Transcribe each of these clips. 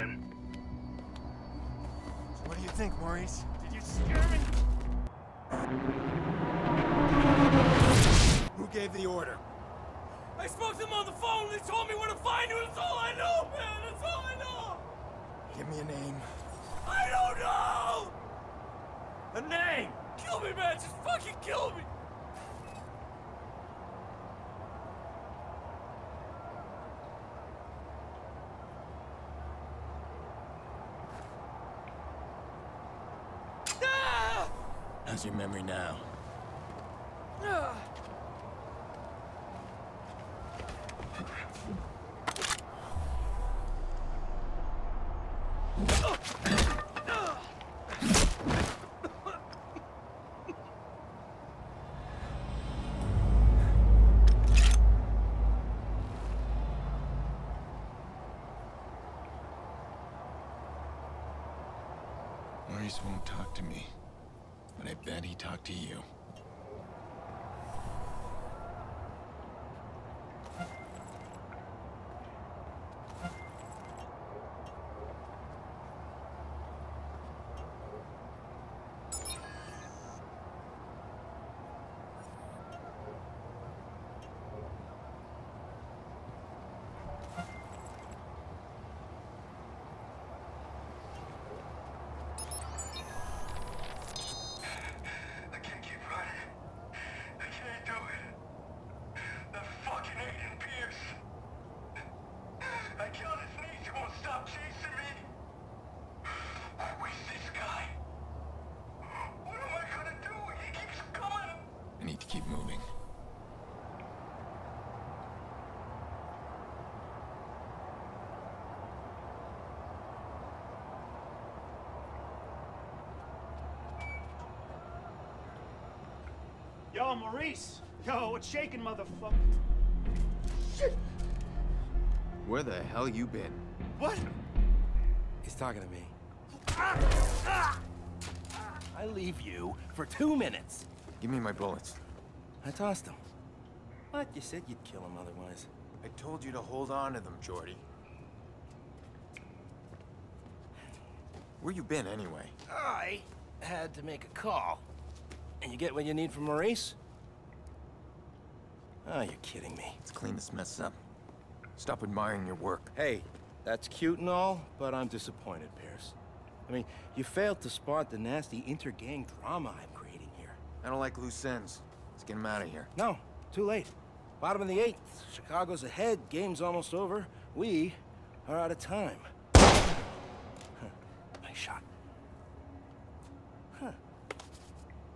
again. What do you think, Maurice? Did you scare me? Who gave the order? I spoke to them on the phone and they told me where to find you. That's all I know, man. That's all I know. Give me a name. I don't know. A name. Kill me, man. Just fucking kill me. Ah! How's your memory now? Maurice won't talk to me, bet he talked to you. I can't keep running. I can't do it. That fucking Aiden Pearce. I killed his niece. He won't stop chasing me. Where's this guy? What am I gonna do? He keeps coming. I need to keep moving. Yo, Maurice! Yo, what's shaking, motherfucker? Where the hell you been? What? He's talking to me. I leave you for two minutes. Give me my bullets. I tossed them. But You said you'd kill him otherwise. I told you to hold on to them, Jordi. Where you been, anyway? I had to make a call. And you get what you need from Maurice? Oh, you're kidding me. Let's clean this mess up. Stop admiring your work. Hey, that's cute and all, but I'm disappointed, Pearce. I mean, you failed to spot the nasty inter-gang drama I'm creating here. I don't like loose ends. Let's get him out of here. No, too late. Bottom of the eighth. Chicago's ahead. Game's almost over. We are out of time. Huh. Nice shot. Huh.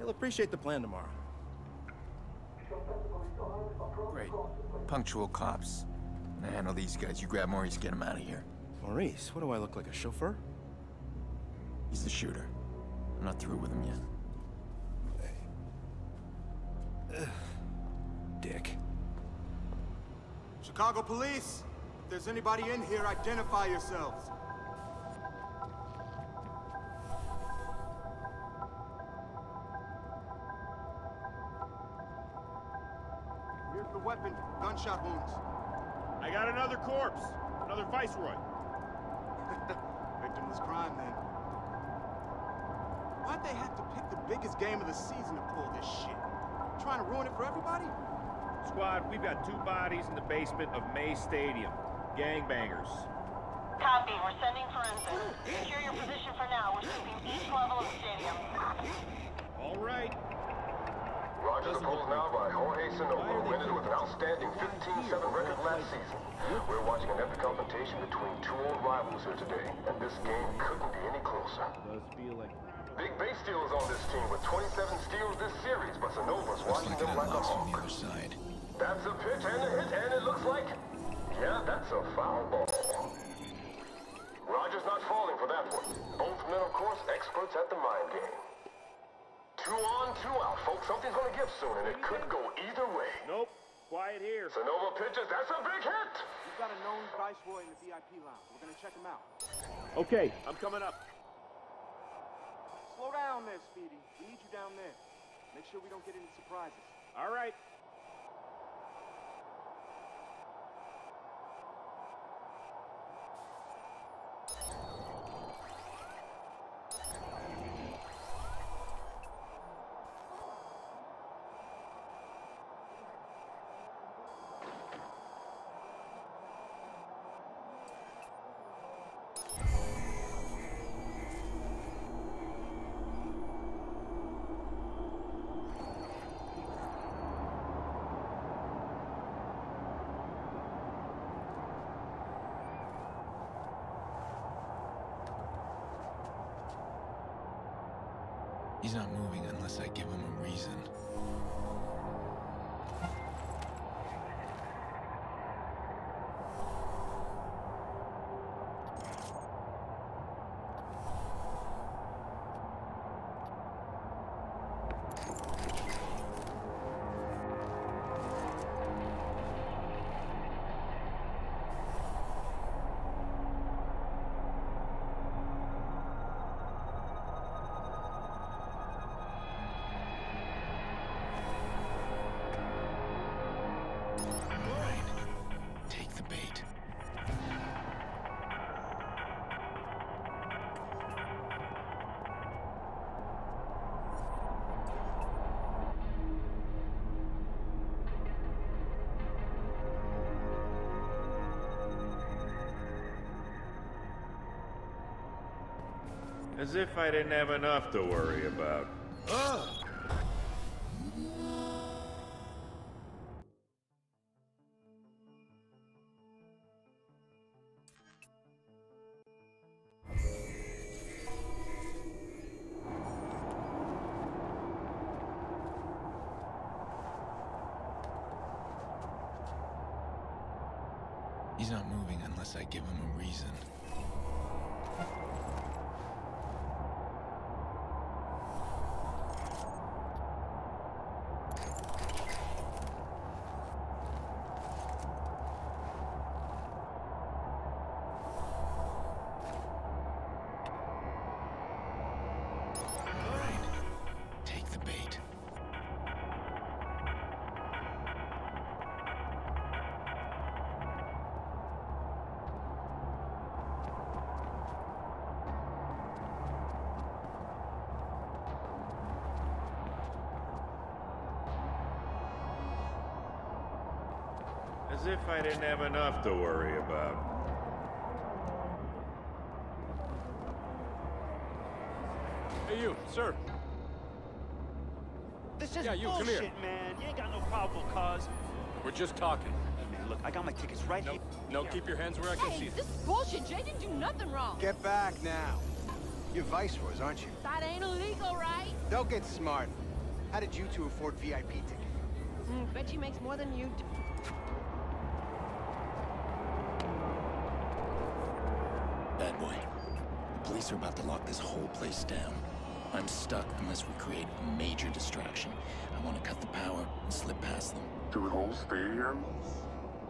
You'll appreciate the plan tomorrow. Great. Punctual cops. I handle these guys. You grab Maurice, get him out of here. Maurice, what do I look like, a chauffeur? He's the shooter. I'm not through with him yet. Dick. Chicago Police, if there's anybody in here, identify yourselves. Gunshot wounds. I got another corpse. Another Viceroy. Victimless crime, then. Why'd they have to pick the biggest game of the season to pull this shit? Trying to ruin it for everybody? Squad, we've got two bodies in the basement of May Stadium. Gangbangers. Copy. We're sending forensics. Secure your position for now. We're sweeping each level of the stadium. All right. Roger the polls now by Jorge Sonova, winners with an outstanding 15-7 record last season. We're watching an epic confrontation between two old rivals here today, and this game couldn't be any closer. Does feel like Big base Steel is on this team with 27 steals this series, but Sonova's Looks watching like them I like a lost from the hawk. other side. That's a pitch and a hit, and it looks like... Yeah, that's a foul ball. Roger's not falling for that one. Both men, of course, experts at the mind game. Two on, two out, folks. Something's gonna give soon, and it could go either way. Nope. Quiet here. Sonova pitches, that's a big hit! We've got a known Viceroy in the VIP lounge. We're gonna check him out. Okay, I'm coming up. Slow down there, Speedy. We need you down there. Make sure we don't get any surprises. All right. He's not moving unless I give him a reason. As if I didn't have enough to worry about. He's not moving unless I give him a reason. As if I didn't have enough to worry about. Hey, you, sir. This is Yeah, you, come bullshit, here. man. You ain't got no probable cause. We're just talking. Man, look, I got my tickets right No, here. no, keep your hands where I can see Hey, them. this is bullshit. Jay didn't do nothing wrong. Get back now. You're viceroys, aren't you? That ain't illegal, right? Don't get smart. How did you two afford VIP tickets? Mm, bet you makes more than you do. Are about to lock this whole place down. I'm stuck unless we create a major distraction. I want to cut the power and slip past them. To the whole stadium?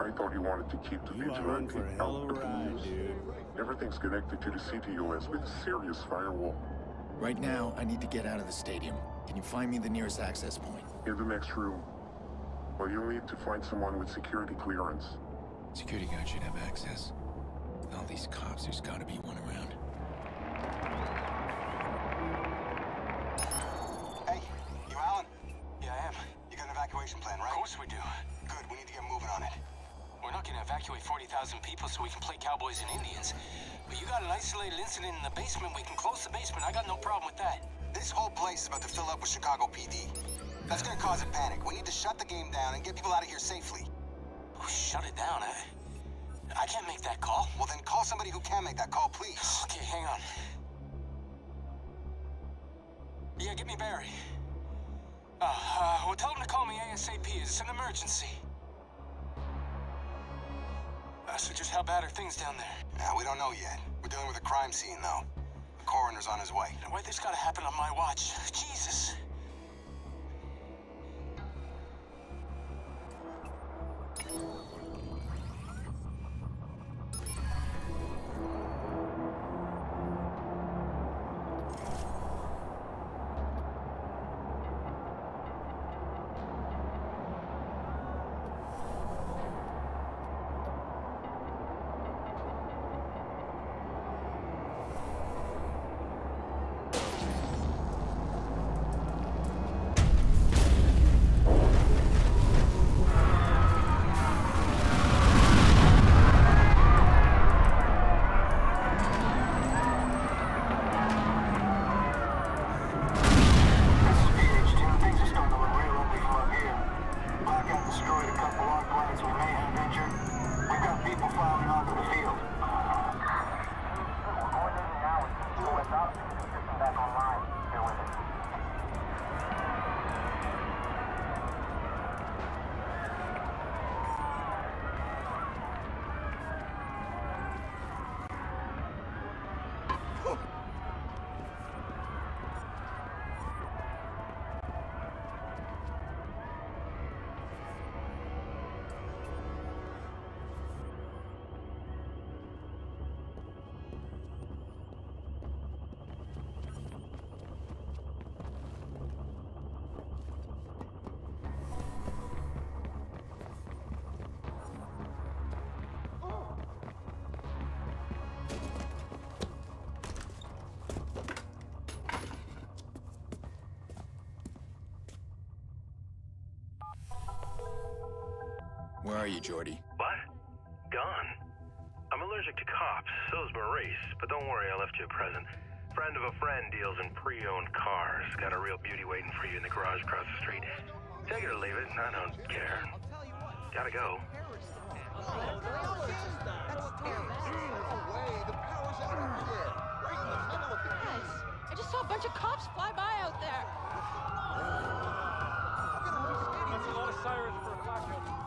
I thought you wanted to keep the vigilante out of the news. Everything's connected to the CTOS with a serious firewall. Right now, I need to get out of the stadium. Can you find me the nearest access point? In the next room. Well, you'll need to find someone with security clearance. Security guard should have access. With all these cops, there's gotta be one can't make that call. Well, then call somebody who can make that call, please. Okay, hang on. Yeah, get me Barry. Uh, uh, well, tell him to call me ASAP. It's an emergency. Uh, so just how bad are things down there? Yeah, we don't know yet. We're dealing with a crime scene, though. The coroner's on his way. Why this gotta happen on my watch? Jesus. Where are you, Jordi? What? Gone. I'm allergic to cops, so's Maurice, but don't worry, I left you a present. Friend of a friend deals in pre-owned cars. Got a real beauty waiting for you in the garage across the street. Take it or leave it, I don't care. Gotta go. Guys, I just saw a bunch of cops fly by out there. That's a lot of sirens for a cocktail.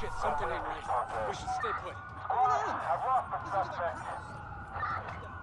Shit, something ain't right. We should stay put. Going on? I've lost the.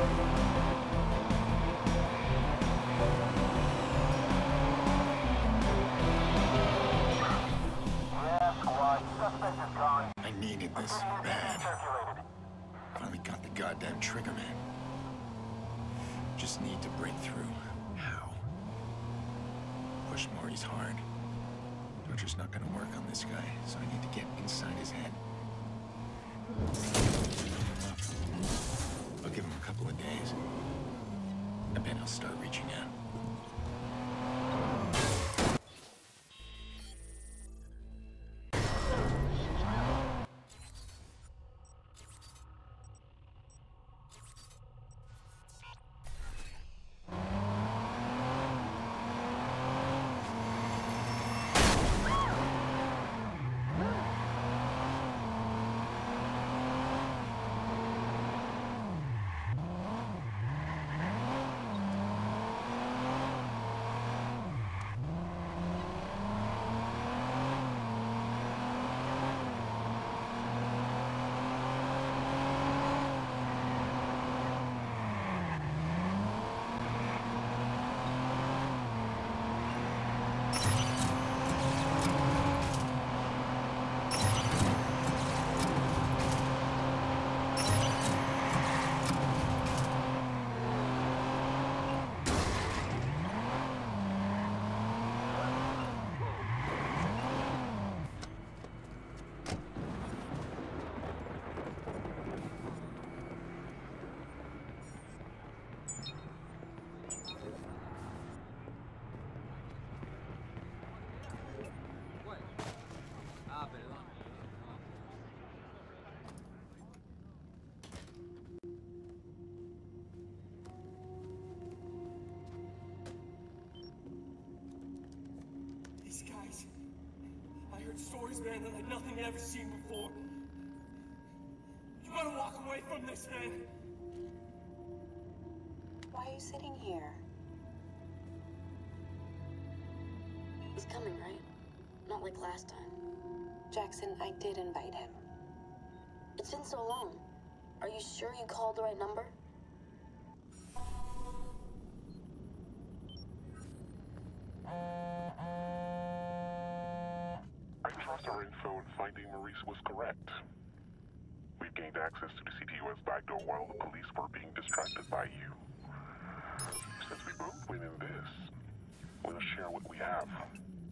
I needed this bad. Finally got the goddamn trigger, man. Just need to break through. How? Push Marty's hard. Torture's not gonna work on this guy, so I need to get inside his head. I'll give him a couple of days. I bet I'll start reaching out. Stories, man, like nothing you've ever seen before. You gotta walk away from this, man. Why are you sitting here? He's coming, right? Not like last time. Jackson, I did invite him. It's been so long. Are you sure you called the right number? I our info in finding Maurice was correct. We've gained access to the CTOS backdoor while the police were being distracted by you. Since we both win in this, we'll share what we have.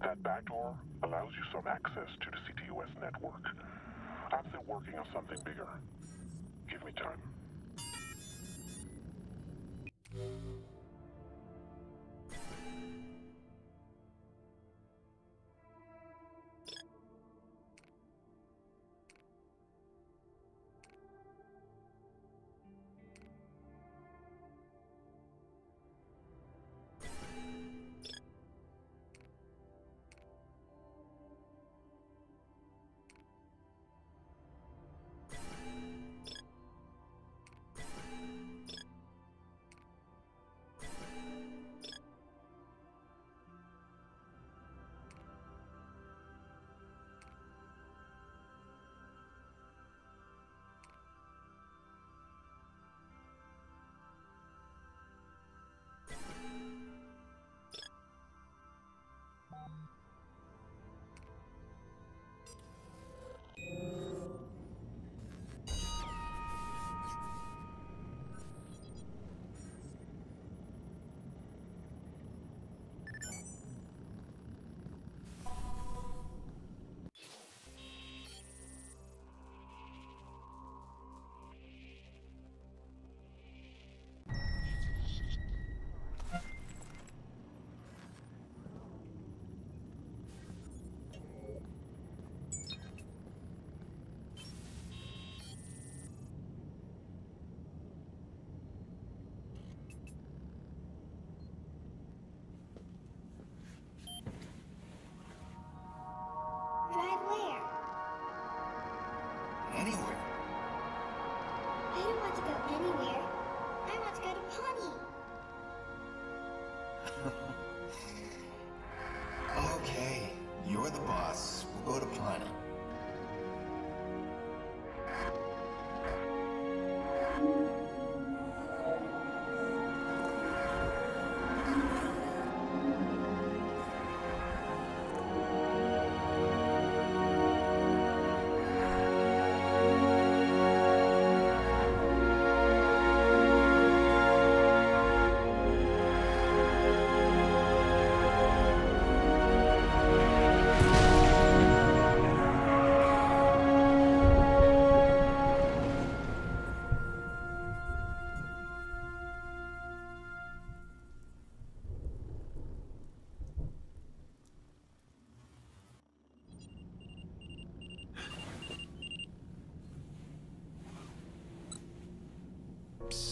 That backdoor allows you some access to the CTOS network. I'm still working on something bigger. Give me time.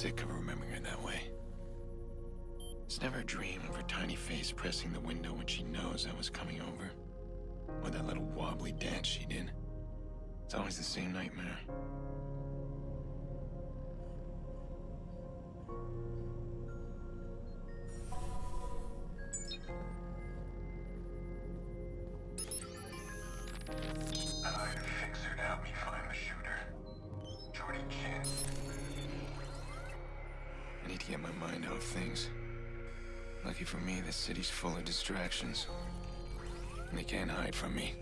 Sick of remembering her that way. It's never a dream of her tiny face pressing the window when she knows I was coming over. Or that little wobbly dance she did. It's always the same nightmare. Things. Lucky for me, this city's full of distractions. And they can't hide from me.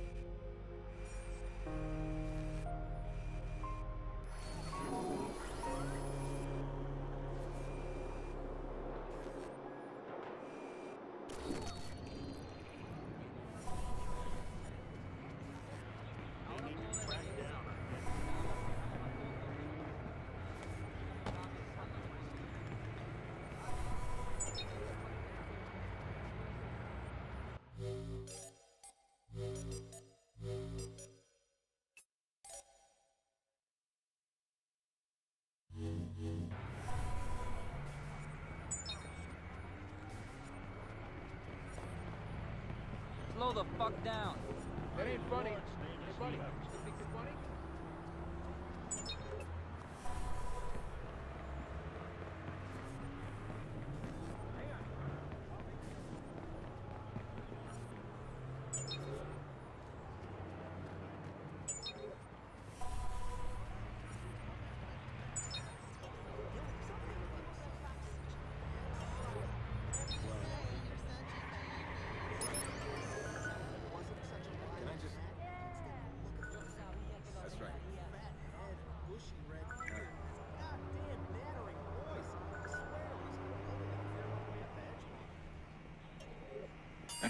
The fuck down. That ain't funny. Hey, buddy,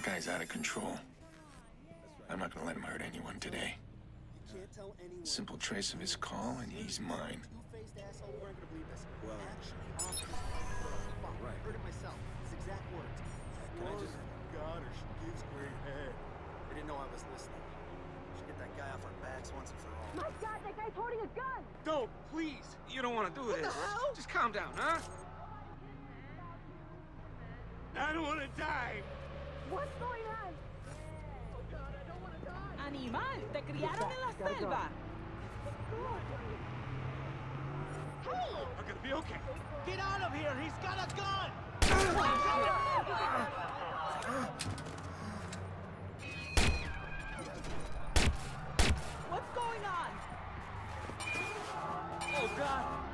That guy's out of control. I'm not gonna let him hurt anyone today. Simple trace of his call, and he's mine. Well, right. Heard it myself. His exact words. Can I just... God, or she gives great head. They didn't know I was listening. Should get that guy off our backs once and for all. My God, that guy's holding a gun! Don't, please. You don't want to do What this. the hell? Just calm down, huh? I don't want to die. What's going on? Animal, te criaron en la selva. Hey! I'm gonna be okay. Get out of here! He's got a gun! What's going on? Oh, God.